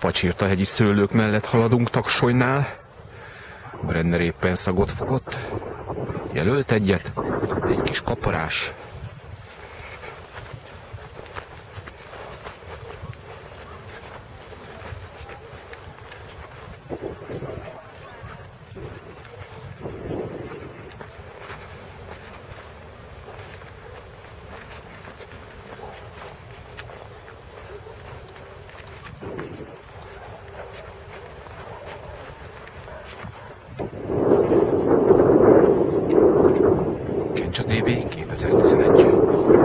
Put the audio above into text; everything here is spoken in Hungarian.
pacsirta hegyi szőlők mellett haladunk Taksonynál. Brenner éppen szagot fogott. Jelölt egyet, egy kis kaparás. Mancs a TV 2011.